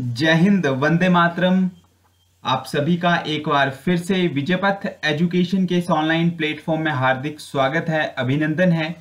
जय हिंद, वंदे मातरम। आप सभी का एक बार फिर से विजयपथ एजुकेशन के इस ऑनलाइन प्लेटफॉर्म में हार्दिक स्वागत है, अभिनंदन है।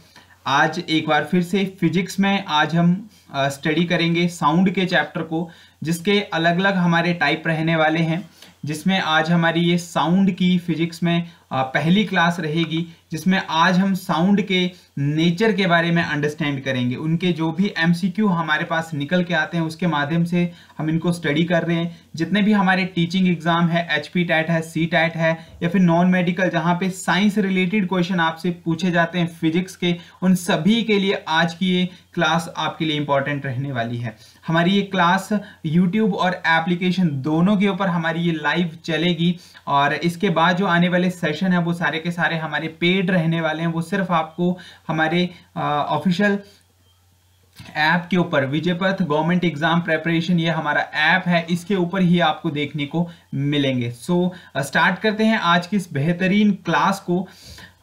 आज एक बार फिर से फिजिक्स में आज हम स्टडी करेंगे साउंड के चैप्टर को, जिसके अलग अलग हमारे टाइप रहने वाले हैं, जिसमें आज हमारी ये साउंड की फिजिक्स में पहली क्लास रहेगी, जिसमें आज हम साउंड के, नेचर के बारे में अंडरस्टैंड करेंगे। उनके जो भी एमसीक्यू हमारे पास निकल के आते हैं, उसके माध्यम से हम इनको स्टडी कर रहे हैं। जितने भी हमारे टीचिंग एग्ज़ाम है एच पी टैट है सी टैट है, या फिर नॉन मेडिकल जहाँ पे साइंस रिलेटेड क्वेश्चन आपसे पूछे जाते हैं फिजिक्स के, उन सभी के लिए आज की ये क्लास आपके लिए इंपॉर्टेंट रहने वाली है। हमारी ये क्लास यूट्यूब और एप्लीकेशन दोनों के ऊपर हमारी ये लाइव चलेगी, और इसके बाद जो आने वाले सेशन है वो सारे के सारे हमारे पेड रहने वाले हैं। वो सिर्फ़ आपको हमारे ऑफिशियल ऐप के ऊपर विजयपथ गवर्नमेंट एग्ज़ाम प्रेपरेशन ये हमारा ऐप है इसके ऊपर ही आपको देखने को मिलेंगे। सो so, स्टार्ट करते हैं आज की इस बेहतरीन क्लास को।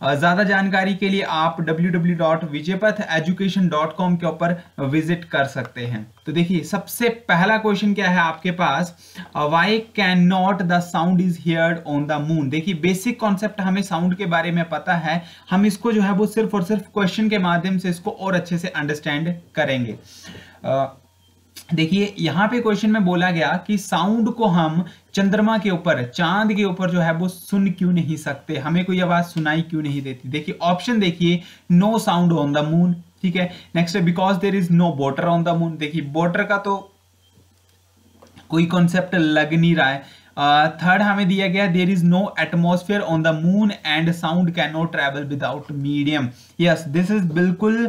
ज़्यादा जानकारी के लिए आप www.vijaypatheducation.com के ऊपर विज़िट कर सकते हैं। तो देखिए, सबसे पहला क्वेश्चन क्या है आपके पास? Why can not the sound is heard on the moon देखिए बेसिक कॉन्सेप्ट हमें साउंड के बारे में पता है। हम इसको जो है वो सिर्फ़ और सिर्फ़ क्वेश्चन के माध्यम से इसको और अच्छे से अंडरस्टैंड करेंगे। देखिए यहाँ पे क्वेश्चन में बोला गया कि साउंड को हम चंद्रमा के ऊपर चाँद के ऊपर जो है वो सुन क्यों नहीं सकते? हमें कोई आवाज़ सुनाई क्यों नहीं देती? देखिए ऑप्शन देखिए no sound on the moon ठीक है? Next because there is no water on the moon देखिए बोटर का तो कोई कॉन्सेप्ट लग नहीं रहा है। थर्ड uh, हमें दिया गया there is no atmosphere on the moon and sound can not travel without medium yes this is बिल्कुल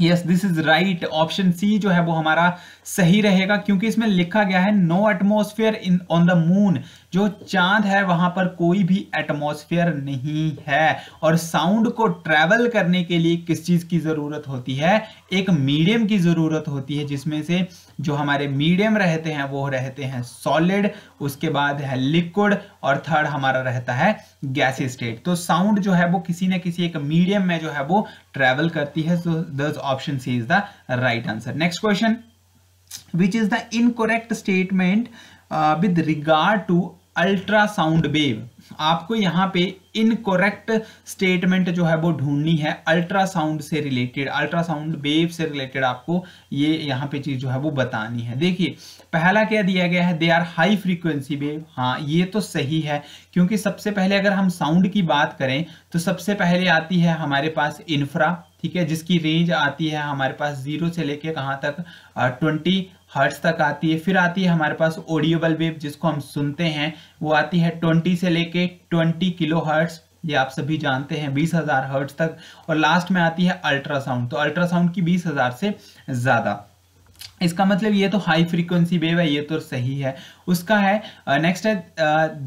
yes this is right option C जो है वो हमारा सही रहेगा क्योंकि इसमें लिखा गया है no atmosphere in on the moon जो चाँद है वहाँ पर कोई भी एटमॉस्फेयर नहीं है। और साउंड को ट्रेवल करने के लिए किस चीज़ की ज़रूरत होती है? एक मीडियम की ज़रूरत होती है, जिसमें से जो हमारे मीडियम रहते हैं, वो रहते हैं सॉलिड उसके बाद है लिक्विड और थर्ड हमारा रहता है गैसी स्टेट तो साउंड जो है वो किसी न किसी एक मीडियम में जो है वो ट्रेवल करती है। So this option C is the right answer next question which is the incorrect statement with regard to ultrasound wave. आपको यहाँ पे इनकोरेक्ट स्टेटमेंट जो है वो ढूंढनी है। अल्ट्रासाउंड से रिलेटेड अल्ट्रासाउंड वेव से रिलेटेड आपको ये यहाँ पे चीज़ जो है वो बतानी है। देखिए, पहला क्या दिया गया है? They are high frequency wave हाँ ये तो सही है, क्योंकि सबसे पहले अगर हम साउंड की बात करें तो सबसे पहले आती है हमारे पास इंफ्रा ठीक है, जिसकी रेंज आती है हमारे पास ज़ीरो से लेके कहाँ तक? ट्वेंटी हर्ट्स तक आती है। फिर आती है हमारे पास ऑडियोबल वेव जिसको हम सुनते हैं। वो आती है ट्वेंटी से लेके ट्वेंटी किलो हर्ट्स। ये आप सभी जानते हैं, बीस हज़ार हर्ट्स तक। और लास्ट में आती है अल्ट्रासाउंड तो अल्ट्रासाउंड की बीस हज़ार से ज़्यादा। इसका मतलब ये तो हाई फ्रीक्वेंसी वेव है, ये तो सही है। उसका है नेक्स्ट है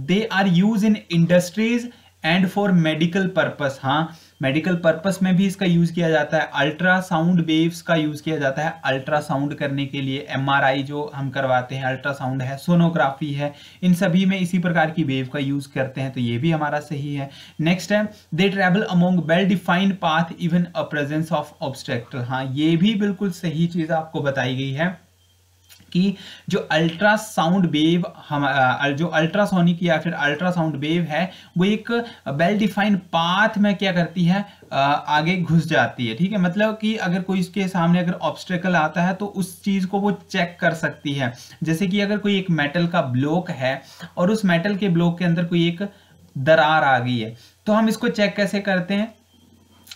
they are use in industries and for medical purpose हाँ मेडिकल पर्पस में भी इसका यूज़ किया जाता है। अल्ट्रासाउंड वेव्स का यूज़ किया जाता है अल्ट्रासाउंड करने के लिए। एमआरआई जो हम करवाते हैं, अल्ट्रासाउंड है, सोनोग्राफी है, इन सभी में इसी प्रकार की वेव का यूज़ करते हैं तो ये भी हमारा सही है। नेक्स्ट है they travel among well defined path even a presence of obstructor हाँ ये भी बिल्कुल सही चीज़ आपको बताई गई है। कि जो अल्ट्रासाउंड वेव हम जो अल्ट्रासोनिक या फिर अल्ट्रासाउंड वेव है, वो एक वेल डिफाइंड पाथ में क्या करती है आगे घुस जाती है, ठीक है? मतलब कि अगर कोई इसके सामने अगर ऑब्स्टेकल आता है तो उस चीज़ को वो चेक कर सकती है। जैसे कि अगर कोई एक मेटल का ब्लॉक है, और उस मेटल के ब्लॉक के अंदर कोई एक दरार आ गई है तो हम इसको चेक कैसे करते हैं?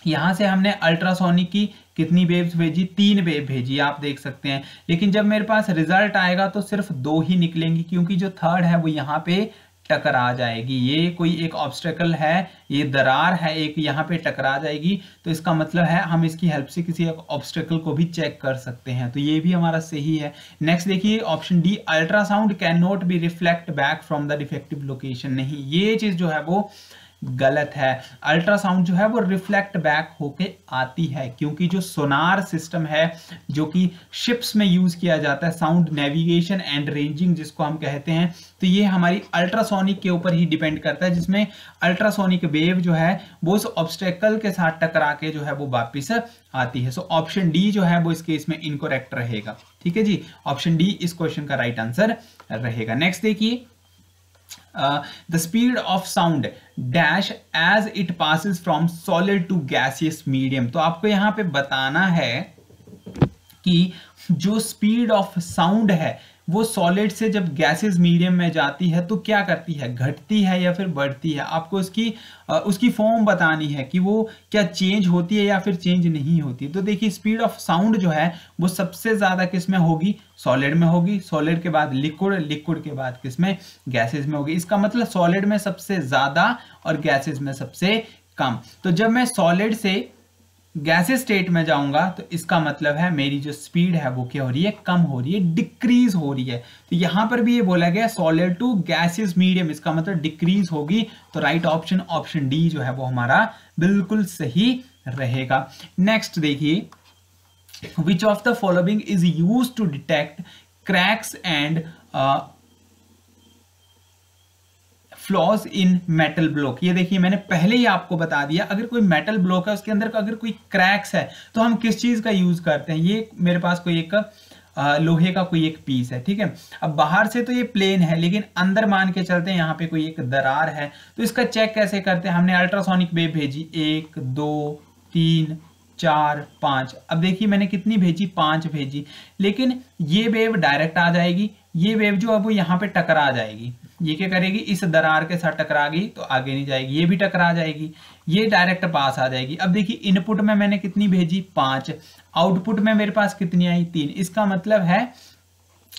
यहाँ से हमने अल्ट्रासोनिक की कितनी वेव्स भेजी? तीन वेव भेजी, आप देख सकते हैं। लेकिन जब मेरे पास रिज़ल्ट आएगा तो सिर्फ़ दो ही निकलेंगी, क्योंकि जो थर्ड है, वो यहाँ पे टकरा जाएगी। ये कोई एक ऑब्स्टेकल है, ये दरार है, एक यहाँ पे टकरा जाएगी। तो इसका मतलब है, हम इसकी हेल्प से किसी एक ऑब्स्टेकल को भी चेक कर सकते हैं। तो ये भी हमारा सही है। नेक्स्ट देखिए option D ultrasound can not be reflect back from the defective location नहीं, ये चीज़ जो है, वो गलत है। अल्ट्रासाउंड जो है वो रिफ्लेक्ट बैक होके आती है, क्योंकि जो सोनार सिस्टम है, जो कि शिप्स में यूज़ किया जाता है, साउंड नेविगेशन एंड रेंजिंग जिसको हम कहते हैं तो ये हमारी अल्ट्रासोनिक के ऊपर ही डिपेंड करता है, जिसमें अल्ट्रासोनिक वेव जो है, वो उस ऑब्स्टेकल के साथ टकरा के जो है वो वापिस आती है। सो ऑप्शन डी जो है वो इस केस में इनकोरेक्ट रहेगा। ठीक है जी? ऑप्शन डी इस क्वेश्चन का राइट आंसर रहेगा। नेक्स्ट देखिए। The speed of sound dash as it passes from solid to gaseous medium तो आपको यहाँ पे बताना है कि जो स्पीड ऑफ़ साउंड है वो सॉलिड से जब गैसेस मीडियम में जाती है तो क्या करती है? घटती है या फिर बढ़ती है? आपको उसकी उसकी फॉर्म बतानी है कि वो क्या चेंज होती है या फिर चेंज नहीं होती तो देखिए स्पीड ऑफ़ साउंड जो है, वो सबसे ज़्यादा किसमें होगी? सॉलिड में होगी। सॉलिड के बाद लिक्विड लिक्विड के बाद किसमें? गैसेज में होगी। इसका मतलब सॉलिड में सबसे ज़्यादा और गैसेज में सबसे कम। तो जब मैं सॉलिड से गैसेस स्टेट में जाऊँगा तो इसका मतलब है मेरी जो स्पीड है वो क्या हो रही है? कम हो रही है, डिक्रीज हो रही है। तो यहाँ पर भी ये बोला गया सॉलिड टू गैसेस मीडियम इसका मतलब डिक्रीज होगी तो राइट ऑप्शन ऑप्शन डी जो है वो हमारा बिल्कुल सही रहेगा। नेक्स्ट देखिए which of the following is use to detect cracks and flaws in metal block ये देखिए, मैंने पहले ही आपको बता दिया, अगर कोई मेटल ब्लॉक है, उसके अंदर अगर कोई क्रैक्स है तो हम किस चीज़ का यूज़ करते हैं? ये मेरे पास कोई एक लोहे का कोई एक पीस है, ठीक है? अब बाहर से तो ये प्लेन है, लेकिन अंदर मान के चलते हैं, यहाँ पे कोई एक दरार है तो इसका चेक कैसे करते हैं? हमने अल्ट्रासोनिक वेव भेजी, एक, दो, तीन, चार, पाँच। अब देखिए, मैंने कितनी भेजी? पाँच भेजी। लेकिन ये वेव डायरेक्ट आ जाएगी, ये वेव जो है, वो यहाँ पे टकरा जाएगी। ये क्या करेगी? इस दरार के साथ टकरा गई तो आगे नहीं जाएगी। ये भी टकरा जाएगी। ये डायरेक्ट पास आ जाएगी। अब देखिए इनपुट में मैंने कितनी भेजी? पाँच। आउटपुट में मेरे पास कितनी आई? तीन। इसका मतलब है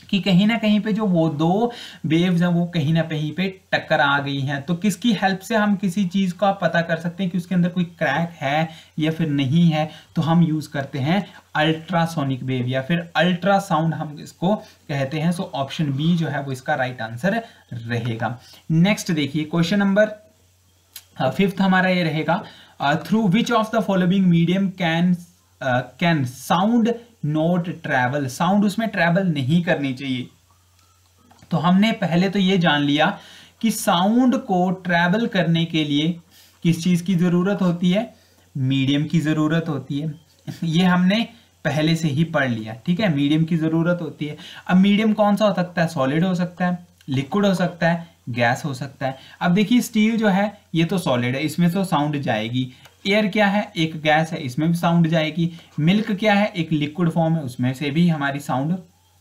कि कहीं ना कहीं पे जो वो दो वेव्स हैं, वो कहीं ना कहीं पे टक्कर आ गई हैं। तो किसकी हेल्प से हम किसी चीज़ का पता कर सकते हैं कि उसके अंदर कोई क्रैक है या फिर नहीं है? तो हम यूज़ करते हैं अल्ट्रासोनिक वेव या फिर अल्ट्रासाउंड हम इसको कहते हैं। सो ऑप्शन बी जो है वो इसका राइट आंसर रहेगा। नेक्स्ट देखिए क्वेश्चन नंबर फिफ्थ हमारा ये रहेगा। Through which of the following medium can can sound not travel, sound उसमें ट्रैवल नहीं करनी चाहिए। तो हमने पहले तो ये जान लिया कि साउंड को ट्रैवल करने के लिए किस चीज़ की ज़रूरत होती है? मीडियम की ज़रूरत होती है। ये हमने पहले से ही पढ़ लिया, ठीक है? मीडियम की ज़रूरत होती है। अब मीडियम कौन सा हो सकता है? सॉलिड हो सकता है, लिक्विड हो सकता है, गैस हो सकता है। अब देखिए, स्टील जो है, ये तो सॉलिड है, इसमें तो साउंड जाएगी। एयर क्या है? एक गैस है, इसमें भी साउंड जाएगी। मिल्क क्या है? एक लिक्विड फॉर्म है, उसमें से भी हमारी साउंड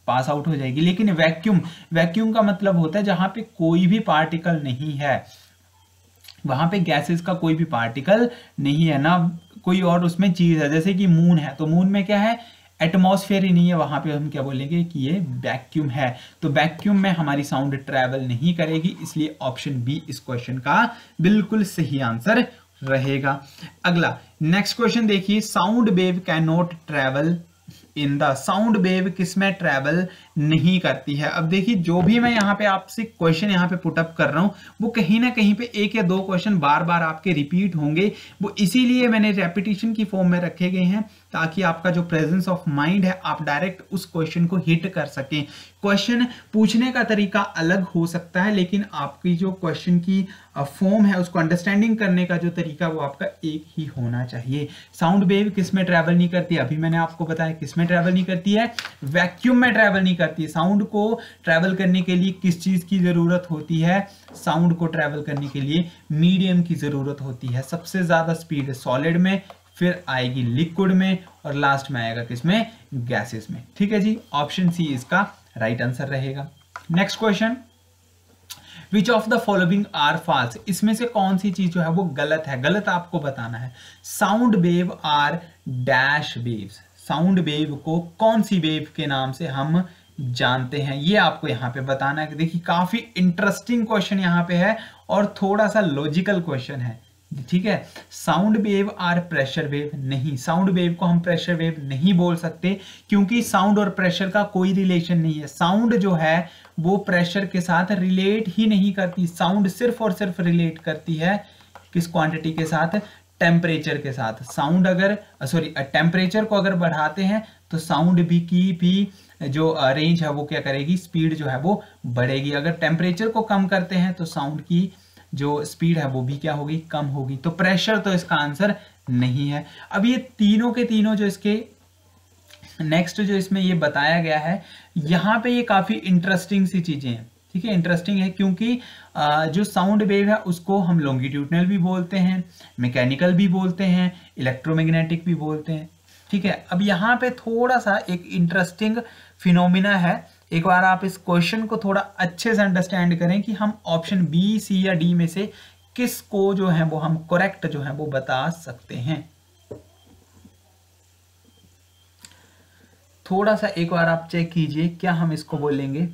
पास आउट हो जाएगी। लेकिन वैक्यूम वैक्यूम का मतलब होता है जहाँ पे कोई भी पार्टिकल नहीं है। वहाँ पे गैसेस का कोई भी पार्टिकल नहीं है ना। कोई और उसमें चीज़ है, जैसे कि मून है। तो मून में क्या है? एटमॉस्फेयर ही नहीं है। वहाँ पे हम क्या बोलेंगे कि ये वैक्यूम है। तो वैक्यूम में हमारी साउंड ट्रेवल नहीं करेगी, इसलिए ऑप्शन बी इस क्वेश्चन का बिल्कुल सही आंसर रहेगा। अगला नेक्स्ट क्वेश्चन देखिए sound wave can not travel in the sound wave किसमें ट्रेवल नहीं करती है। अब देखिए, जो भी मैं यहाँ पे आपसे क्वेश्चन यहाँ पे पुटअप कर रहा हूँ, वो कहीं ना कहीं पे एक या दो क्वेश्चन बार बार आपके रिपीट होंगे। वो इसीलिए मैंने रेपिटेशन की फॉर्म में रखे गए हैं, ताकि आपका जो प्रेजेंस ऑफ़ माइंड है, आप डायरेक्ट उस क्वेश्चन को हिट कर सकें। क्वेश्चन पूछने का तरीका अलग हो सकता है, लेकिन आपकी जो क्वेश्चन की फॉर्म है, उसको अंडरस्टैंडिंग करने का जो तरीका, वो आपका एक ही होना चाहिए। साउंड वेव किसमें ट्रेवल नहीं करती? अभी मैंने आपको बताया किसमें ट्रेवल नहीं करती है। वैक्यूम में ट्रेवल नहीं करती। है। साउंड को ट्रेवल करने के लिए किस चीज़ की ज़रूरत होती है? साउंड को ट्रेवल करने के लिए मीडियम की ज़रूरत होती है। सबसे ज़्यादा स्पीड सॉलिड में, फिर आएगी लिक्विड में और लास्ट में आएगा किसमें? गैसेस में। ठीक है जी? ऑप्शन सी इसका राइट आंसर रहेगा। Next question which of the following are false इसमें से कौन सी चीज़ जो है वो गलत है? गलत आपको बताना है। Sound wave are dash waves sound wave को कौन सी वेव के नाम से हम जानते हैं, ये आपको यहाँ पे बताना है देखिए, काफ़ी इंटरेस्टिंग क्वेश्चन यहाँ पे है और थोड़ा सा लॉजिकल क्वेश्चन है। ठीक है? Sound wave are pressure wave नहीं। साउंड वेव को हम प्रेशर वेव नहीं बोल सकते, क्योंकि साउंड और प्रेशर का कोई रिलेशन नहीं है। साउंड जो है, वो प्रेशर के साथ रिलेट ही नहीं करती। साउंड सिर्फ़ और सिर्फ़ रिलेट करती है किस क्वांटिटी के साथ? टेम्परेचर के साथ। साउंड अगर सॉरी टेम्परेचर को अगर बढ़ाते हैं तो साउंड भी की भी जो रेंज है वो क्या करेगी? स्पीड जो है वो बढ़ेगी। अगर टेम्परेचर को कम करते हैं तो साउंड की जो स्पीड है वो भी क्या होगी? कम होगी। तो प्रेशर तो इसका आंसर नहीं है। अब ये तीनों के तीनों जो इसके नेक्स्ट जो इसमें ये बताया गया है, यहाँ पे ये काफ़ी इंटरेस्टिंग सी चीज़ें हैं। ठीक है? इंटरेस्टिंग है क्योंकि जो साउंड वेव है उसको हम लॉन्गिट्यूडनल भी बोलते हैं मैकेनिकल भी बोलते हैं इलेक्ट्रोमैग्नेटिक भी बोलते हैं। ठीक है? अब यहाँ पे थोड़ा सा एक इंटरेस्टिंग फिनोमिना है। एक बार आप इस क्वेश्चन को थोड़ा अच्छे से अंडरस्टैंड करें कि हम ऑप्शन बी सी या डी में से किस को जो है वो हम करेक्ट जो है वो बता सकते हैं। थोड़ा सा एक बार आप चेक कीजिए, क्या हम इसको बोलेंगे?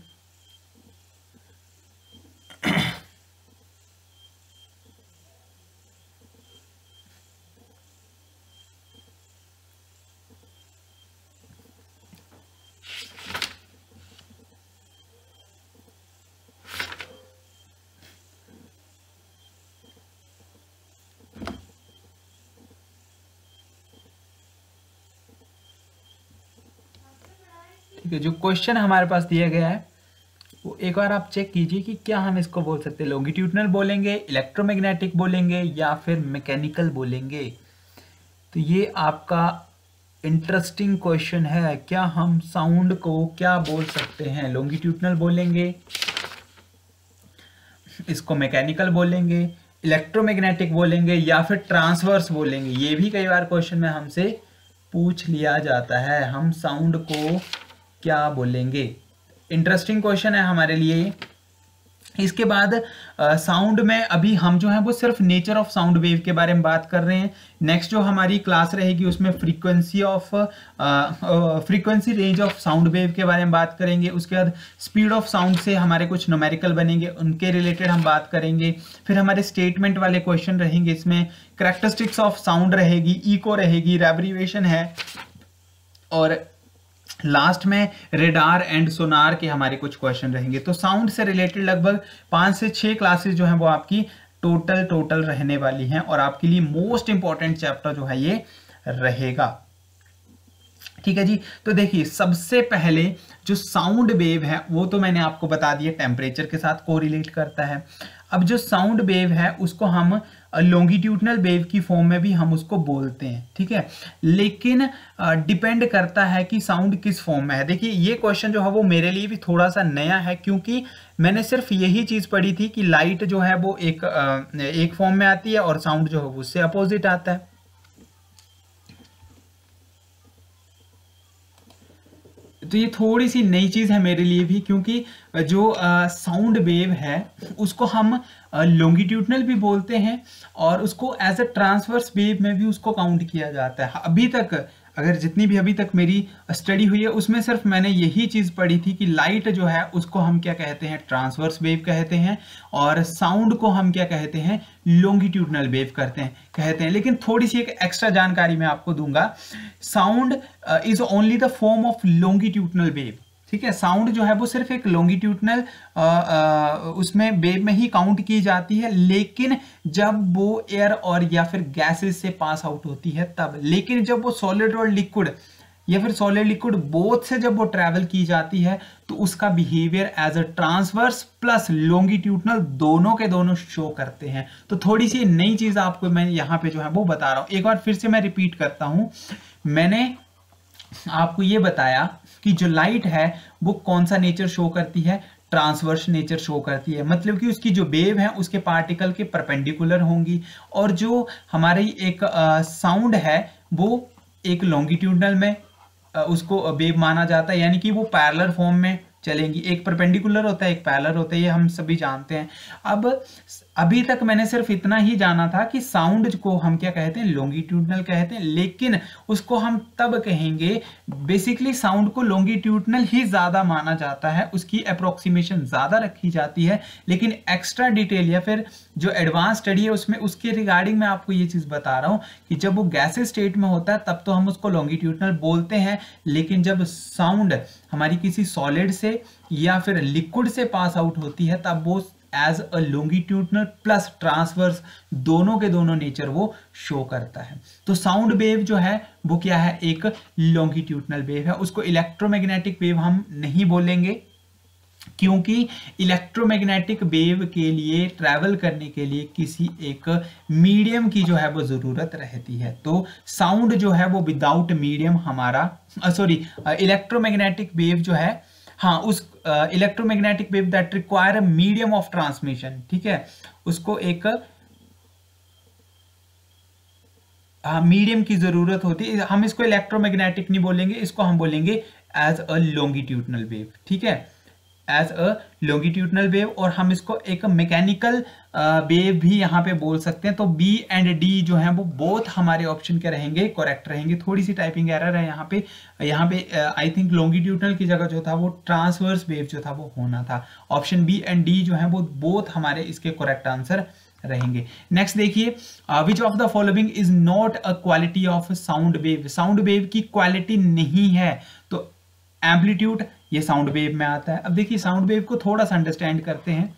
ठीक है जो क्वेश्चन हमारे पास दिया गया है, वो एक बार आप चेक कीजिए कि क्या हम इसको बोल सकते हैं। लॉन्गिट्यूडनल बोलेंगे इलेक्ट्रोमैग्नेटिक बोलेंगे या फिर मैकेनिकल बोलेंगे? तो ये आपका इंटरेस्टिंग क्वेश्चन है। क्या हम साउंड को क्या बोल सकते हैं? लॉन्गिट्यूडनल बोलेंगे, इसको मैकेनिकल बोलेंगे इलेक्ट्रोमैग्नेटिक बोलेंगे या फिर ट्रांसवर्स बोलेंगे। ये भी कई बार क्वेश्चन में हमसे पूछ लिया जाता है। हम साउंड को क्या बोलेंगे? इंटरेस्टिंग क्वेश्चन है हमारे लिए। इसके बाद साउंड में अभी हम जो है, वो सिर्फ़ नेचर ऑफ़ साउंड वेव के बारे में बात कर रहे हैं। नेक्स्ट जो हमारी क्लास रहेगी, उसमें frequency of frequency range of sound wave के बारे में बात करेंगे। उसके बाद स्पीड ऑफ़ साउंड से हमारे कुछ नोमेरिकल बनेंगे, उनके रिलेटेड हम बात करेंगे। फिर हमारे स्टेटमेंट वाले क्वेश्चन रहेंगे, इसमें करेक्टरिस्टिक्स ऑफ़ साउंड रहेगी इको रहेगी रेबरीवेशन है। और लास्ट में रेडार एंड सोनार के हमारे कुछ क्वेश्चन रहेंगे। तो साउंड से रिलेटेड लगभग पाँच से छह क्लासेस जो हैं वो आपकी टोटल टोटल रहने वाली हैं और आपके लिए मोस्ट इंपॉर्टेंट चैप्टर जो है ये रहेगा। ठीक है जी? तो देखिए, सबसे पहले जो साउंड वेव है, वो तो मैंने आपको बता दिया टेम्परेचर के साथ कोरिलेट करता है। अब जो साउंड वेव है, उसको हम लॉन्गिट्यूडनल वेव की फॉर्म में भी हम उसको बोलते हैं, ठीक है? लेकिन डिपेंड करता है कि साउंड किस फॉर्म में है। देखिए, ये क्वेश्चन जो है वो मेरे लिए भी थोड़ा सा नया है, क्योंकि मैंने सिर्फ़ यही चीज़ पढ़ी थी कि लाइट जो है वो एक एक फॉर्म में आती है और साउंड जो है उससे अपोजिट आता है। तो ये थोड़ी सी नई चीज़ है मेरे लिए भी, क्योंकि जो साउंड वेव है, उसको हम लॉन्गिट्यूडनल भी बोलते हैं और उसको एज अ ट्रांसवर्स वेव में भी उसको काउंट किया जाता है। अभी तक अगर जितनी भी अभी तक मेरी स्टडी हुई है, उसमें सिर्फ़ मैंने यही चीज़ पढ़ी थी कि लाइट जो है, उसको हम क्या कहते हैं ट्रांसवर्स वेव कहते हैं और साउंड को हम क्या कहते हैं लॉन्गिट्यूडनल वेव करते हैं, कहते हैं। लेकिन थोड़ी सी एक एक्स्ट्रा जानकारी मैं आपको दूँगा। Sound is only the form of longitudinal wave ठीक है साउंड जो है वो सिर्फ़ एक लॉन्गिट्यूडनल उसमें वेव में ही काउंट की जाती है, लेकिन जब वो एयर और या फिर गैसेस से पास आउट होती है तब, लेकिन जब वो सॉलिड और लिक्विड या फिर सॉलिड लिक्विड बोथ से जब वो ट्रेवल की जाती है तो उसका behaviour as a transverse plus longitudinal दोनों के दोनों शो करते हैं। तो थोड़ी सी नई चीज़ आपको मैं यहाँ पे जो है वो बता रहा हूँ। एक बार फिर से मैं रिपीट करता हूँ। मैंने आपको ये बताया कि जो लाइट है वो कौन सा नेचर शो करती है? ट्रांसवर्स नेचर शो करती है। मतलब कि उसकी जो वेव है उसके पार्टिकल के परपेंडिकुलर होंगी और जो हमारी एक साउंड है वो एक लॉन्गिट्यूडनल में आ, उसको वेव माना जाता है। यानी कि वो पैरलर फॉर्म में चलेंगी। एक परपेंडिकुलर होता है, एक पैलर होता है, ये हम सभी जानते हैं। अब, अभी तक मैंने सिर्फ़ इतना ही जाना था कि साउंड को हम क्या कहते हैं? लॉन्गिट्यूडनल कहते हैं। लेकिन उसको हम तब कहेंगे बेसिकली साउंड को लॉन्गिट्यूडनल ही ज़्यादा माना जाता है। उसकी अप्रोक्सीमेशन ज़्यादा रखी जाती है। लेकिन एक्स्ट्रा डिटेल या फिर जो एडवांस स्टडी है, उसमें, उसके रिगार्डिंग मैं आपको ये चीज़ बता रहा हूँ कि जब वो गैसेज स्टेट में होता है, तब तो हम उसको लॉन्गिट्यूडनल बोलते हैं। लेकिन जब साउंड हमारी किसी सॉलिड से या फिर लिक्विड से पास आउट होती है, तब वो as a longitudinal plus transverse दोनों के दोनों नेचर वो शो करता है। तो साउंड वेव जो है, वो क्या है? एक लोंगिट्यूडनल वेव है। उसको इलेक्ट्रोमैग्नेटिक वेव हम नहीं बोलेंगे। क्योंकि इलेक्ट्रोमैग्नेटिक वेव के लिए ट्रैवल करने के लिए किसी एक मीडियम की जो है वो ज़रूरत रहती है। तो साउंड जो है वो विदाउट मीडियम हमारा सॉरी इलेक्ट्रोमैग्नेटिक वेव जो है हाँ उस electromagnetic wave that require medium of transmission ठीक है? उसको एक मीडियम हाँ, की ज़रूरत होती है। हम इसको इलेक्ट्रोमैग्नेटिक नहीं बोलेंगे इसको हम बोलेंगे एज अ लॉन्गिट्यूडनल वेव ठीक है? एज अ लॉन्गिट्यूडनल वेव और हम इसको एक मैकेनिकल वेव भी यहाँ पे बोल सकते हैं। तो बी एंड डी जो है, वो बोथ हमारे ऑप्शन के रहेंगे करेक्ट रहेंगे। थोड़ी सी टाइपिंग एरर है यहाँ पे। यहाँ पे आई थिंक लॉन्गिट्यूडनल की जगह जो था, वो ट्रांसवर्स वेव जो था, वो होना था। ऑप्शन बी एंड डी जो है, वो बोथ हमारे इसके करेक्ट आंसर रहेंगे। नेक्स्ट देखिए which of the following is not a quality of sound wave sound wave की क्वालिटी नहीं है। तो एम्पलीट्यूड ये साउंड वेव में आता है। अब देखिए साउंड वेव को थोड़ा सा अंडरस्टैंड करते हैं।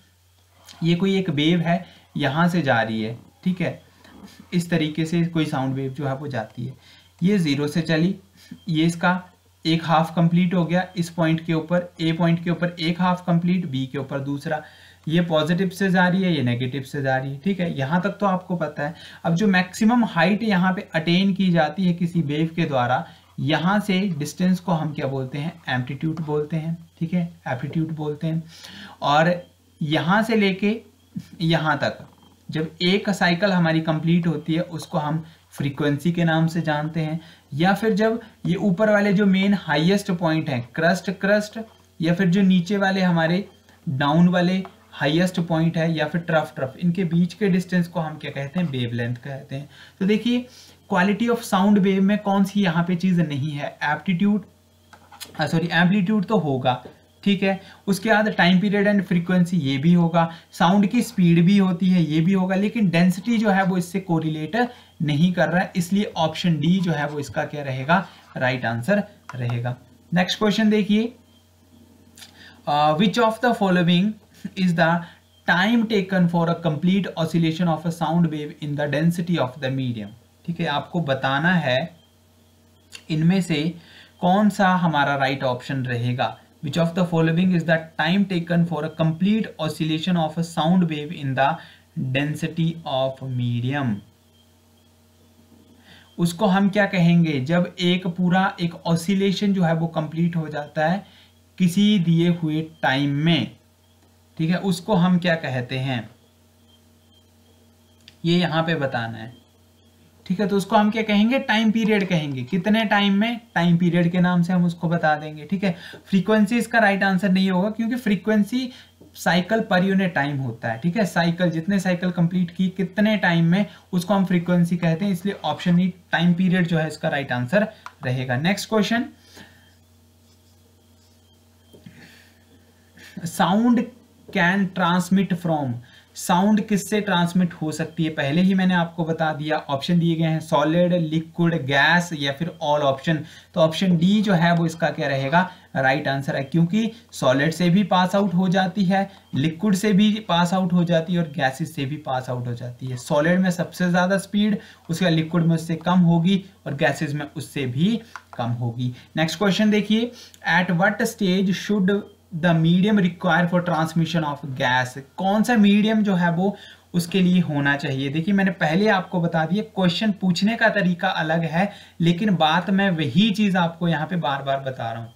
ये कोई एक वेव है, यहाँ से जा रही है, ठीक है? इस तरीके से कोई साउंड वेव जो है, वो जाती है। ये ज़ीरो से चली, ये इसका एक हाफ़ कंप्लीट हो गया, इस पॉइंट के ऊपर ए पॉइंट के ऊपर एक हाफ़ कंप्लीट बी के ऊपर दूसरा। ये पॉजिटिव से जा रही है, ये नेगेटिव से जा रही है, ठीक है? यहाँ तक तो आपको पता है। अब जो मैक्सिमम हाइट यहाँ पे अटेन की जाती है किसी वेव के द्वारा यहाँ से डिस्टेंस को हम क्या बोलते हैं? एम्पलीट्यूड बोलते हैं, ठीक है? एप्टीट्यूड बोलते हैं। और यहाँ से लेके यहाँ तक, जब एक साइकिल हमारी कंप्लीट होती है, उसको हम फ्रीक्वेंसी के नाम से जानते हैं। या फिर जब ये ऊपर वाले जो मेन हाईएस्ट पॉइंट है क्रस्ट क्रस्ट या फिर जो नीचे वाले हमारे डाउन वाले हाईएस्ट पॉइंट है, या फिर ट्रफ ट्रफ इनके बीच के डिस्टेंस को हम क्या कहते हैं? वेव लेंथ कहते हैं। तो देखिए क्वालिटी ऑफ़ साउंड वेव में कौन सी यहाँ पे चीज़ नहीं है? एप्टीट्यूड सॉरी एम्पलीट्यूड तो होगा, ठीक है? उसके बाद टाइम पीरियड एंड फ्रीक्वेंसी ये भी होगा साउंड की स्पीड भी होती है, ये भी होगा, लेकिन डेंसिटी जो है वो इससे कोरिलेट नहीं कर रहा है, इसलिए ऑप्शन डी जो है वो इसका क्या रहेगा? राइट आंसर रहेगा। नेक्स्ट क्वेश्चन देखिए। Which of the following is the time taken for a complete oscillation of a sound wave in the density of the medium ठीक है, आपको बताना है इनमें से कौन सा हमारा राइट ऑप्शन रहेगा which of the following is the time taken for a complete oscillation of a sound wave in the density of medium उसको हम क्या कहेंगे? जब एक पूरा एक ऑसिलेशन जो है वो कंप्लीट हो जाता है किसी दिए हुए टाइम में, ठीक है, उसको हम क्या कहते हैं? ये यहाँ पे बताना है। ठीक है तो उसको हम क्या कहेंगे? टाइम पीरियड कहेंगे। कितने टाइम में? टाइम पीरियड के नाम से हम उसको बता देंगे, ठीक है? फ्रीक्वेंसी इसका राइट आंसर नहीं होगा, क्योंकि frequency cycle per unit time होता है, ठीक है? साइकिल जितने साइकिल कंप्लीट की, कितने टाइम में, उसको हम फ्रीक्वेंसी कहते हैं, इसलिए ऑप्शन ई टाइम पीरियड जो है इसका राइट आंसर रहेगा। Next question sound can transmit from sound किससे ट्रांसमिट हो सकती है? पहले ही मैंने आपको बता दिया ऑप्शन दिए गए हैं सॉलिड लिक्विड गैस या फिर ऑल ऑप्शन तो ऑप्शन डी जो है वो इसका क्या रहेगा? राइट right आंसर है, क्योंकि सॉलिड से भी पास आउट हो जाती है लिक्विड से भी पास आउट हो जाती है और गैसेस से भी पास आउट हो जाती है। सॉलिड में सबसे ज़्यादा स्पीड उसके लिक्विड में उससे कम होगी और गैसेस में उससे भी कम होगी। नेक्स्ट क्वेश्चन देखिए at what stage should the medium require for transmission of gas कौन सा मीडियम जो है वो उसके लिए होना चाहिए? देखिए, मैंने पहले आपको बता दिया क्वेश्चन पूछने का तरीका अलग है, लेकिन बात मैं वही चीज़ आपको यहाँ पे बार बार बता रहा हूँ।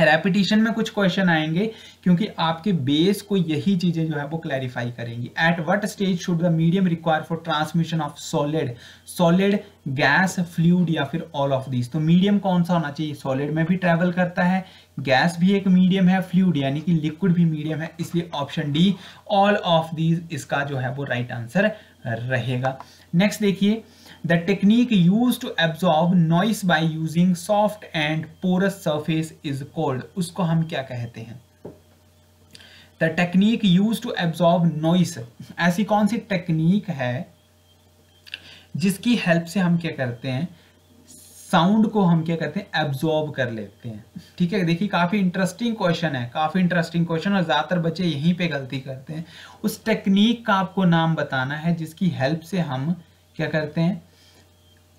रेपिटेशन में कुछ क्वेश्चन आएँगे, क्योंकि आपके बेस को यही चीज़ें जो है वो क्लैरिफाई करेंगी। At what stage should the medium require for transmission of solid solid gas fluid या फिर ऑल ऑफ़ दिस तो मीडियम कौन सा होना चाहिए? सॉलिड में भी ट्रेवल करता है गैस भी एक मीडियम है फ्लूड यानी कि लिक्विड भी मीडियम है, इसलिए option D all of these इसका जो है वो राइट right आंसर रहेगा। नेक्स्ट देखिए the technique used to absorb noise by using soft and porous surface is called उसको हम क्या कहते हैं? The technique use to absorb noise ऐसी कौन सी टेक्निक है जिसकी हेल्प से हम क्या करते हैं? साउंड को हम क्या करते हैं? एब्जॉर्ब कर लेते हैं। ठीक है? देखिए, काफ़ी इंटरेस्टिंग क्वेश्चन है। काफ़ी इंटरेस्टिंग क्वेश्चन और ज़्यादातर बच्चे यहीं पे गलती करते हैं। उस टेक्निक का आपको नाम बताना है, जिसकी हेल्प से हम क्या करते हैं?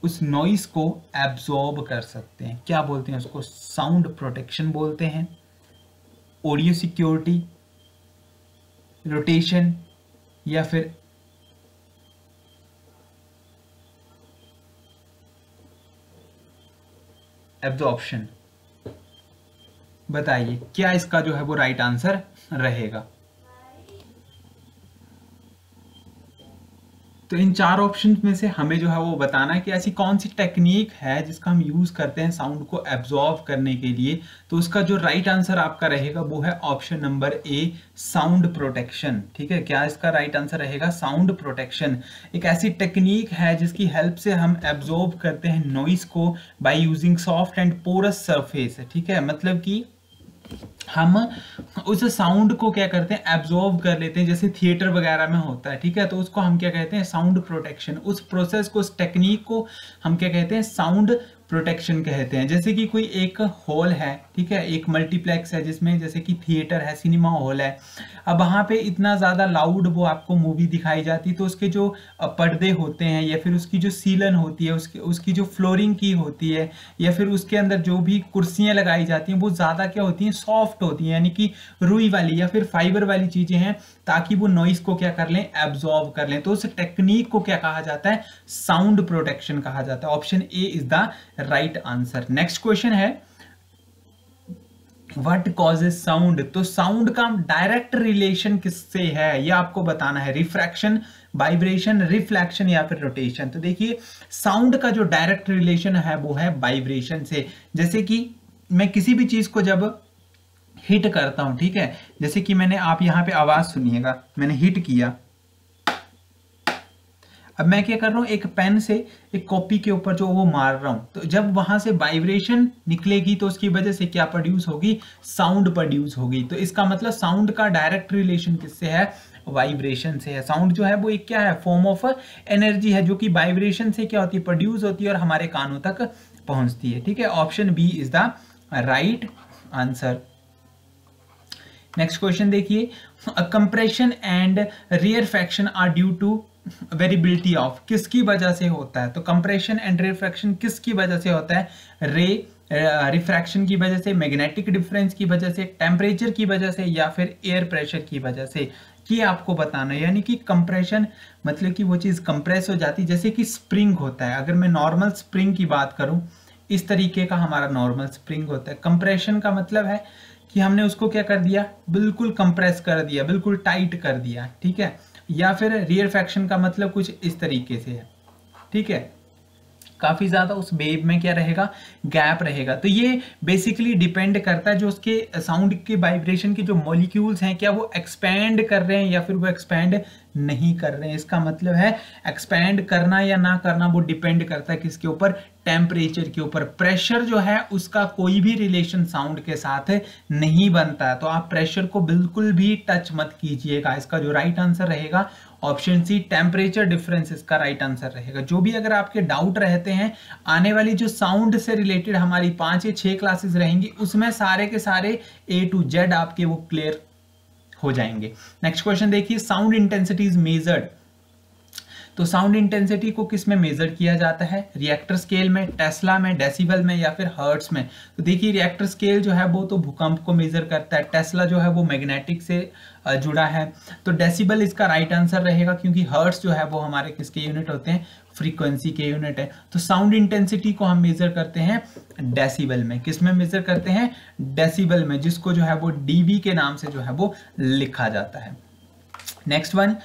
उस नॉइस को एब्जॉर्ब कर सकते हैं। क्या बोलते हैं उसको? साउंड प्रोटेक्शन बोलते हैं। ऑडियो सिक्योरिटी रोटेशन या फिर एब्जॉर्प्शन बताइए क्या इसका जो है वो राइट आंसर रहेगा? तो इन चार ऑप्शन में से हमें जो है वो बताना है कि ऐसी कौन सी टेक्निक है जिसका हम यूज़ करते हैं साउंड को एब्जॉर्व करने के लिए। तो उसका जो राइट right आंसर आपका रहेगा वो है option number A sound protection ठीक है? क्या इसका राइट right आंसर रहेगा? साउंड प्रोटेक्शन एक ऐसी टेक्निक है जिसकी हेल्प से हम एब्जॉर्व करते हैं नॉइस को by using soft and porous surface ठीक है? मतलब कि हम उस साउंड को क्या करते हैं एब्जॉर्व कर लेते हैं, जैसे थिएटर वगैरह में होता है, ठीक है? तो उसको हम क्या कहते हैं साउंड प्रोटेक्शन उस प्रोसेस को, उस टेक्निक को हम क्या कहते हैं साउंड प्रोटेक्शन कहते हैं। जैसे कि कोई एक हॉल है, ठीक है, एक मल्टीप्लेक्स है जिसमें जैसे कि थिएटर है सिनेमा हॉल है। अब वहाँ पे इतना ज़्यादा लाउड वो आपको मूवी दिखाई जाती तो उसके जो पर्दे होते हैं या फिर उसकी जो सीलन होती है, उसकी उसकी जो फ्लोरिंग की होती है या फिर उसके अंदर जो भी कुर्सियाँ लगाई जाती हैं, वो ज़्यादा क्या होती हैं? सॉफ्ट होती हैं, यानी कि रुई वाली या फिर फाइबर वाली चीज़ें हैं, ताकि वो नॉइस को क्या कर लें? एब्जॉर्व कर लें। तो उस टेक्निक को क्या कहा जाता है? साउंड प्रोटेक्शन कहा जाता है। Option A is the right answer next question है वट कॉजेज साउंड तो साउंड का डायरेक्ट रिलेशन किससे है? ये आपको बताना है। रिफ्रैक्शन वाइब्रेशन रिफ्लेक्शन या फिर रोटेशन तो देखिए साउंड का जो डायरेक्ट रिलेशन है, वो है वाइब्रेशन से। जैसे कि मैं किसी भी चीज़ को जब हिट करता हूँ, ठीक है? जैसे कि मैंने, आप यहाँ पे आवाज़ सुनिएगा। मैंने हिट किया। अब मैं क्या कर रहा हूँ? एक पेन से एक कॉपी के ऊपर जो वो मार रहा हूँ। तो जब वहाँ से वाइब्रेशन निकलेगी तो उसकी वजह से क्या प्रोड्यूस होगी? साउंड प्रोड्यूस होगी। तो इसका मतलब साउंड का डायरेक्ट रिलेशन किससे है? वाइब्रेशन से है। साउंड जो है, वो एक क्या है? फॉर्म ऑफ़ एनर्जी है, जो कि वाइब्रेशन से क्या होती है? प्रोड्यूस होती है और हमारे कानों तक पहुँचती है। ठीक है? Option B is the right answer next question देखिए। Compression and rarefaction are due to variability of किसकी वजह से होता है? तो कंप्रेशन एंड रिफ्रैक्शन किसकी वजह से होता है? रे रिफ्रैक्शन की वजह से मैग्नेटिक डिफरेंस की वजह से टेम्परेचर की वजह से या फिर एयर प्रेशर की वजह से? ये आपको बताना है। यानी कि कंप्रेशन मतलब कि वो चीज़ कंप्रेस हो जाती है। जैसे कि स्प्रिंग होता है। अगर मैं नॉर्मल स्प्रिंग की बात करूँ, इस तरीके का हमारा नॉर्मल स्प्रिंग होता है। कंप्रेशन का मतलब है कि हमने उसको क्या कर दिया? बिल्कुल कंप्रेस कर दिया। बिल्कुल टाइट कर दिया। ठीक है? या फिर रियर फैक्शन का मतलब कुछ इस तरीके से है। ठीक है? काफ़ी ज़्यादा उस बेब में क्या रहेगा? गैप रहेगा। तो ये बेसिकली डिपेंड करता है जो उसके साउंड के वाइब्रेशन के जो मॉलिक्यूल्स हैं, क्या वो एक्सपैंड कर रहे हैं या फिर वो एक्सपैंड नहीं कर रहे हैं? इसका मतलब है एक्सपैंड करना या ना करना वो डिपेंड करता है किसके ऊपर? टेम्परेचर के ऊपर। प्रेशर जो है, उसका कोई भी रिलेशन साउंड के साथ नहीं बनता। है तो आप प्रेशर को बिल्कुल भी टच मत कीजिएगा। इसका जो राइट आंसर रहेगा ऑप्शन सी टेम्परेचर डिफरेंस इसका राइट आंसर रहेगा। जो भी अगर आपके डाउट रहते हैं, आने वाली जो साउंड से रिलेटेड हमारी पाँच या छह क्लासेस रहेंगी, उसमें सारे के सारे ए टू जेड आपके वो क्लियर हो जाएँगे। नेक्स्ट क्वेश्चन देखिए साउंड इंटेंसिटी इज़ मेजर्ड तो साउंड इंटेंसिटी को किसमें मेजर किया जाता है? रिएक्टर स्केल में टेस्ला में डेसिबल में या फिर हर्ट्स में? तो देखिए रिएक्टर स्केल जो है वो तो भूकंप को मेजर करता है। टेस्ला जो है वो मैग्नेटिक से जुड़ा है। तो डेसिबल इसका राइट आंसर रहेगा क्योंकि हर्ट्स जो है वो हमारे किसके यूनिट होते हैं? फ्रीक्वेंसी के यूनिट है। तो साउंड इंटेंसिटी को हम मेजर करते हैं डेसिबल में। किसमें मेजर करते हैं? डेसिबल में, जिसको जो है वो डीबी के नाम से जो है वो लिखा जाता है। Next one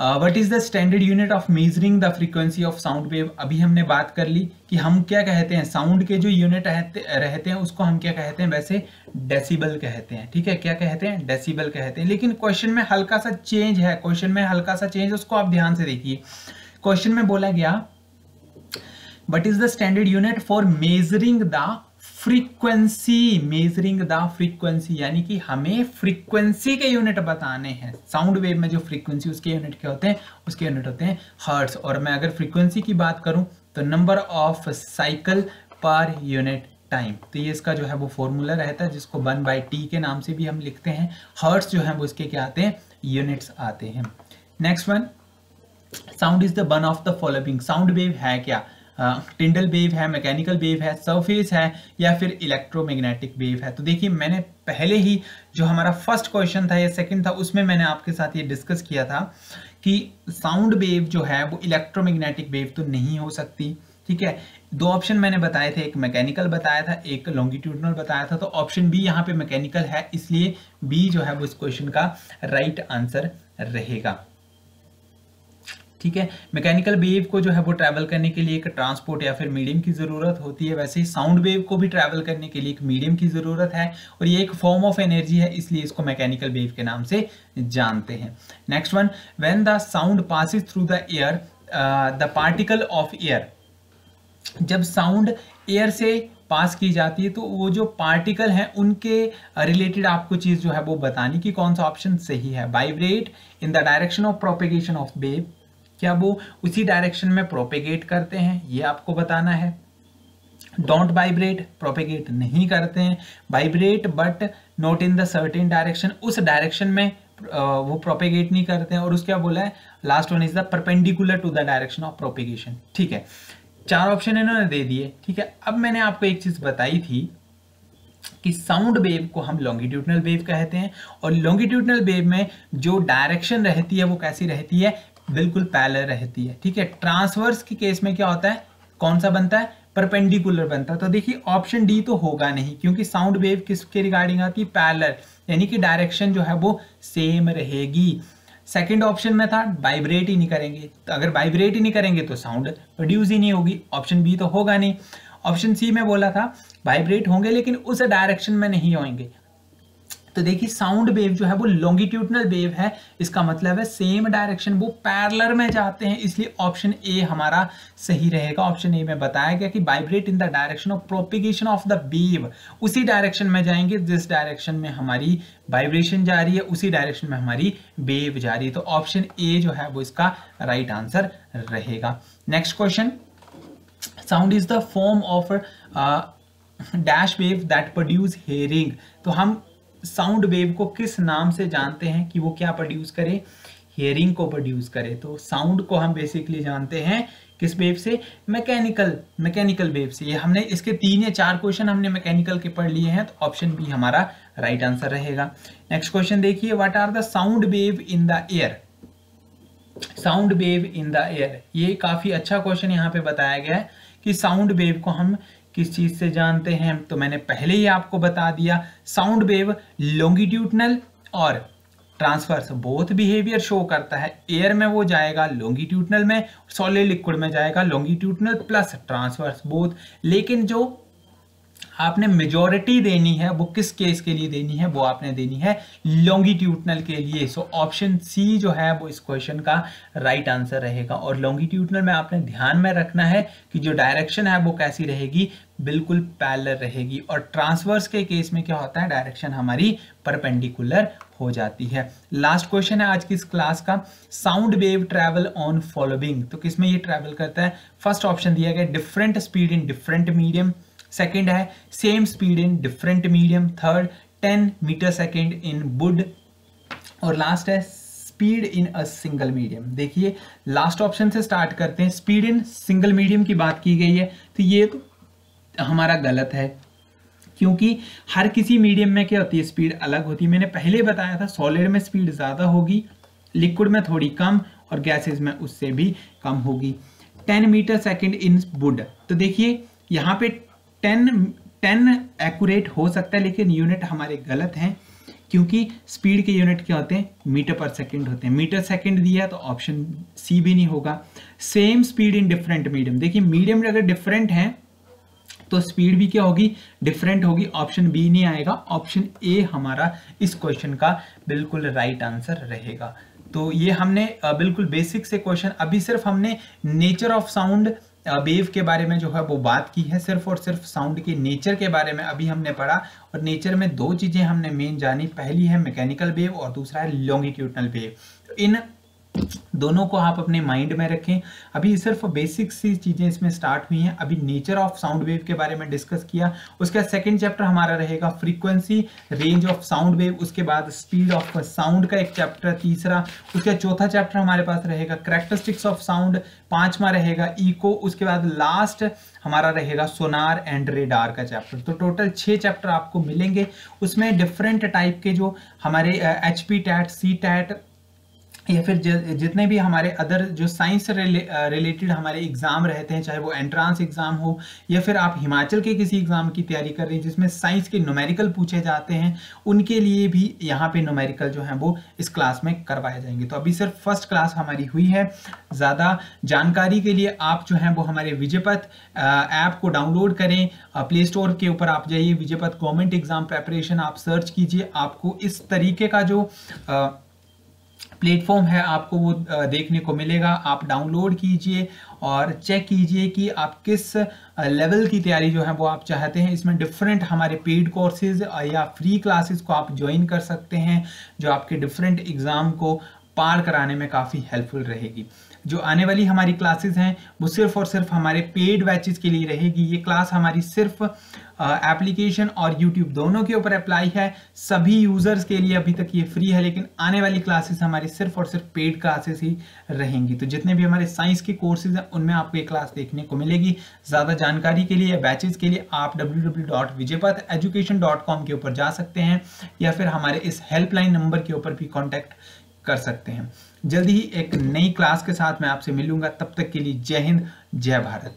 what is the standard unit of measuring the frequency of sound wave अभी हमने बात कर ली कि हम क्या कहते हैं। साउंड के जो यूनिट रहते, हैं उसको हम क्या कहते हैं? वैसे डेसिबल कहते हैं। ठीक है? क्या कहते हैं? डेसिबल कहते हैं। लेकिन क्वेश्चन में हल्का सा चेंज है। क्वेश्चन में हल्का सा चेंज उसको आप ध्यान से देखिए। क्वेश्चन में बोला गया what is the standard unit for measuring the frequency measuring the frequency यानी कि हमें फ्रीक्वेंसी के यूनिट बताने हैं। साउंड वेव में जो फ्रीक्वेंसी उसके यूनिट क्या होते हैं? उसके यूनिट होते हैं हर्ट्स और मैं अगर फ्रीक्वेंसी की बात करूँ तो number of cycle per unit time तो ये इसका जो है वो फॉर्मूला रहता है, जिसको वन बाई टी के नाम से भी हम लिखते हैं। हर्ट्स जो है वो इसके क्या आते हैं? यूनिट्स आते हैं। Next one sound is the one of the following sound wave है क्या? टिंडल वेव है मैकेनिकल वेव है सरफेस है, या फिर इलेक्ट्रोमैग्नेटिक वेव है। तो देखिए, मैंने पहले ही जो हमारा फ़र्स्ट क्वेश्चन था, या सेकंड था, उसमें मैंने आपके साथ ये डिस्कस किया था कि साउंड वेव जो है, वो इलेक्ट्रोमैग्नेटिक वेव तो नहीं हो सकती, ठीक है? दो ऑप्शन मैंने बताए थे, एक मैकेनिकल बताया था, एक लॉन्गिट्यूडनल बताया था तो ऑप्शन बी यहाँ पे मैकेनिकल है, इसलिए बी जो है वो इस क्वेश्चन का राइट right आंसर रहेगा। ठीक है? मैकेनिकल वेव को जो है वो ट्रैवल करने के लिए एक ट्रांसपोर्ट या फिर मीडियम की ज़रूरत होती है। वैसे ही साउंड वेव को भी ट्रैवल करने के लिए एक मीडियम की ज़रूरत है और ये एक फॉर्म ऑफ़ एनर्जी है, इसलिए इसको मैकेनिकल वेव के नाम से जानते हैं। Next one when the sound passes through the air the particle of air जब साउंड एयर से पास की जाती है तो वो जो पार्टिकल हैं, उनके रिलेटेड आपको चीज़ जो है वो बतानी कि कौन सा ऑप्शन सही है? Vibrate in the direction of propagation of wave क्या वो उसी डायरेक्शन में प्रोपेगेट करते हैं? ये आपको बताना है। डोंट वाइब्रेट प्रोपेगेट नहीं करते हैं। Vibrate but not in the certain direction उस डायरेक्शन में वो प्रोपेगेट नहीं करते हैं। और उसके क्या बोला है last one is the perpendicular to the direction of propagation ठीक है। चार ऑप्शन इन्होंने दे दिए। ठीक है। अब मैंने आपको एक चीज़ बताई थी कि साउंड वेव को हम लॉन्गिट्यूडनल वेव कहते हैं। और लॉन्गिट्यूडनल वेव में जो डायरेक्शन रहती है, वो कैसी रहती है? बिल्कुल पैलर रहती है। ठीक है? ट्रांसवर्स के केस में क्या होता है? कौन सा बनता है? परपेंडिकुलर बनता है। तो देखिए ऑप्शन डी तो होगा नहीं, क्योंकि साउंड वेव किसके रिगार्डिंग आती है? पैलर यानी कि डायरेक्शन जो है वो सेम रहेगी। सेकेंड ऑप्शन में था वाइब्रेट ही नहीं करेंगे। तो अगर वाइब्रेट ही नहीं करेंगे तो साउंड प्रोड्यूस ही नहीं होगी। ऑप्शन बी तो होगा नहीं। ऑप्शन सी में बोला था वाइब्रेट होंगे, लेकिन उस डायरेक्शन में नहीं होंगे। तो देखिए साउंड वेव जो है वो लॉन्गिट्यूडनल वेव है। इसका मतलब है सेम डायरेक्शन वो पैरलर में जाते हैं, इसलिए ऑप्शन ए हमारा सही रहेगा। ऑप्शन ए में बताया गया कि vibrate in the direction of propagation of the wave उसी डायरेक्शन में जाएँगे, जिस डायरेक्शन में हमारी वाइब्रेशन जा रही है, उसी डायरेक्शन में हमारी वेव जा रही है। तो ऑप्शन ए जो है वो इसका राइट right आंसर रहेगा। Next question sound is the form of dash wave that produce hearing तो हम साउंड वेव को किस नाम से जानते हैं कि वो क्या प्रोड्यूस करे? हियरिंग को प्रोड्यूस करे। तो साउंड को हम बेसिकली जानते हैं किस वेव से? मैकेनिकल मैकेनिकल वेव से। ये हमने, इसके तीन या चार क्वेश्चन हमने मैकेनिकल के पढ़ लिए हैं तो ऑप्शन बी हमारा राइट right आंसर रहेगा। नेक्स्ट क्वेश्चन देखिए what are the sound wave in the air sound wave in the air ये काफ़ी अच्छा क्वेश्चन यहाँ पे बताया गया है कि साउंड वेव को हम किस चीज़ से जानते हैं? तो मैंने पहले ही आपको बता दिया साउंड वेव लोंगिट्यूटनल और ट्रांसफर्स बोथ बिहेवियर शो करता है। एयर में वो जाएगा लोंगिट्यूटनल में सॉलिड लिक्विड में जाएगा लोंगिट्यूटनल प्लस ट्रांसफर्स बोथ लेकिन जो आपने मेजोरिटी देनी है, वो किस केस के लिए देनी है, वो आपने देनी है लॉन्गिट्यूटनल के लिए। सो ऑप्शन सी जो है, वो इस क्वेश्चन का राइट right आंसर रहेगा। और लॉन्गिट्यूटनल में आपने ध्यान में रखना है कि जो डायरेक्शन है, वो कैसी रहेगी? बिल्कुल पैलर रहेगी। और ट्रांसवर्स के केस में क्या होता है? डायरेक्शन हमारी परपेंडिकुलर हो जाती है। लास्ट क्वेश्चन है आज की इस क्लास का। Sound wave travel on following तो किसमें ये ट्रेवल करता है? फ़र्स्ट ऑप्शन दिया गया different speed in different medium second है same speed in different medium third ten metre second in wood और लास्ट है speed in a single medium देखिए लास्ट ऑप्शन से स्टार्ट करते हैं स्पीड इन सिंगल मीडियम की बात की गई है तो ये तो हमारा गलत है, क्योंकि हर किसी मीडियम में क्या होती है स्पीड अलग होती है। मैंने पहले बताया था सॉलिड में स्पीड ज़्यादा होगी लिक्विड में थोड़ी कम, और गैसेज में उससे भी कम होगी। 10 मीटर सेकंड इन वुड तो देखिए, यहाँ पे टेन टेन एक्यूरेट हो सकता है, लेकिन यूनिट हमारे गलत हैं, क्योंकि स्पीड के यूनिट क्या होते हैं? मीटर पर सेकंड होते हैं। मीटर सेकंड दिया तो ऑप्शन सी भी नहीं होगा। Same speed in different medium देखिए मीडियम अगर डिफरेंट है तो स्पीड भी क्या होगी? डिफरेंट होगी। ऑप्शन बी नहीं आएगा। ऑप्शन ए हमारा इस क्वेश्चन का बिल्कुल राइट आंसर रहेगा। तो ये हमने बिल्कुल बेसिक से क्वेश्चन अभी सिर्फ़ हमने नेचर ऑफ़ साउंड वेव के बारे में जो है वो बात की है सिर्फ़ और सिर्फ़ साउंड के नेचर के बारे में अभी हमने पढ़ा और नेचर में दो चीज़ें हमने मेन जानी। पहली है मैकेनिकल वेव और दूसरा है लॉन्गिट्यूडनल वेव तो इन दोनों को आप अपने माइंड में रखें। अभी सिर्फ़ बेसिक सी चीज़ें इसमें स्टार्ट हुई हैं। अभी नेचर ऑफ़ साउंड वेव के बारे में डिस्कस किया। उसके बाद सेकेंड चैप्टर हमारा रहेगा frequency range of sound wave उसके बाद स्पीड ऑफ़ साउंड का एक चैप्टर तीसरा, उसके चौथा चैप्टर हमारे पास रहेगा करेक्टरिस्टिक्स ऑफ़ साउंड पांचवा रहेगा इको उसके बाद लास्ट हमारा रहेगा सोनार एंड रेडार का चैप्टर तो टोटल छह चैप्टर आपको मिलेंगे। उसमें डिफरेंट टाइप के जो हमारे H P TET C TET या फिर जितने भी हमारे अदर जो साइंस से रिलेटेड हमारे एग्ज़ाम रहते हैं चाहे वो एंट्रांस एग्ज़ाम हो या फिर आप हिमाचल के किसी एग्ज़ाम की तैयारी कर रहे हैं जिसमें साइंस के नोमेरिकल पूछे जाते हैं उनके लिए भी यहाँ पे नोमेरिकल जो है वो इस क्लास में करवाए जाएँगे। तो अभी सिर्फ़ फ़र्स्ट क्लास हमारी हुई है। ज़्यादा जानकारी के लिए आप जो है वो हमारे विजयपथ ऐप को डाउनलोड करें। प्ले स्टोर के ऊपर आप जाइए विजयपथ गवर्नमेंट एग्ज़ाम प्रेपरेशन आप सर्च कीजिए आपको इस तरीके का जो आ, प्लेटफॉर्म है, आपको वो देखने को मिलेगा। आप डाउनलोड कीजिए और चेक कीजिए कि आप किस लेवल की तैयारी जो है वो आप चाहते हैं। इसमें डिफरेंट हमारे पेड कोर्सेज या फ्री क्लासेस को आप ज्वाइन कर सकते हैं, जो आपके डिफरेंट एग्ज़ाम को पार कराने में काफ़ी हेल्पफुल रहेगी। जो आने वाली हमारी क्लासेस हैं, वो सिर्फ़ और सिर्फ़ हमारे पेड बैचेस के लिए रहेगी। ये क्लास हमारी सिर्फ़ एप्लीकेशन और यूट्यूब दोनों के ऊपर अप्लाई है। सभी यूज़र्स के लिए अभी तक ये फ्री है, लेकिन आने वाली क्लासेस हमारी सिर्फ़ और सिर्फ़ पेड क्लासेस ही रहेंगी। तो जितने भी हमारे साइंस के कोर्सेज हैं, उनमें आपको ये क्लास देखने को मिलेगी। ज़्यादा जानकारी के लिए बैचेज के लिए आप डब्ल्यू के ऊपर जा सकते हैं, या फिर हमारे इस हेल्पलाइन नंबर के ऊपर भी कॉन्टैक्ट कर सकते हैं। जल्दी ही एक नई क्लास के साथ मैं आपसे मिलूँगा। तब तक के लिए जय हिंद, जय भारत।